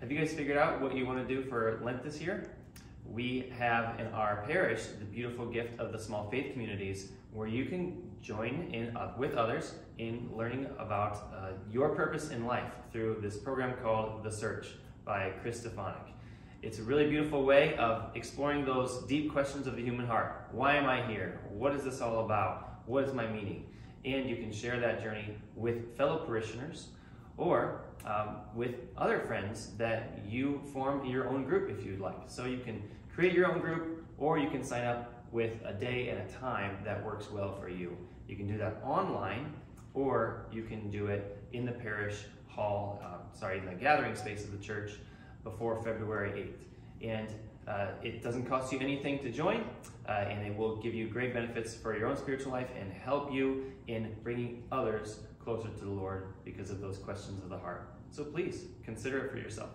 Have you guys figured out what you want to do for Lent this year? We have in our parish the beautiful gift of the small faith communities where you can join in uh, with others in learning about uh, your purpose in life through this program called The Search by Chris Stefanick. It's a really beautiful way of exploring those deep questions of the human heart. Why am I here? What is this all about? What is my meaning? And you can share that journey with fellow parishioners or um, with other friends that you form your own group if you'd like. So you can create your own group or you can sign up with a day and a time that works well for you. You can do that online or you can do it in the parish hall, uh, sorry, in the gathering space of the church before February 8th. And uh, it doesn't cost you anything to join, uh, and it will give you great benefits for your own spiritual life and help you in bringing others closer to the Lord because of those questions of the heart. So please consider it for yourself.